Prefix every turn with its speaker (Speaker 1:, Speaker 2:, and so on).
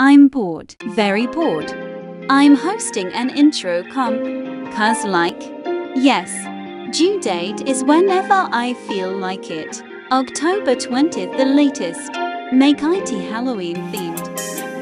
Speaker 1: I'm bored, very bored. I'm hosting an intro comp. Cause, like, yes, due date is whenever I feel like it. October 20th, the latest. Make IT Halloween themed.